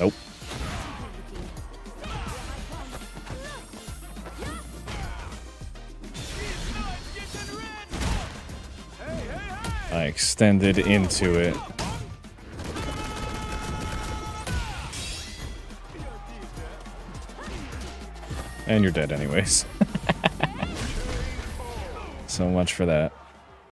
Nope. I extended into it. And you're dead anyways. so much for that.